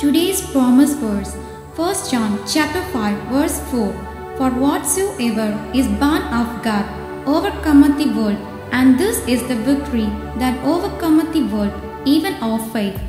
Today's promise verse 1 John chapter 5 verse 4 For whatsoever is born of God overcometh the world and this is the victory that overcometh the world even our faith.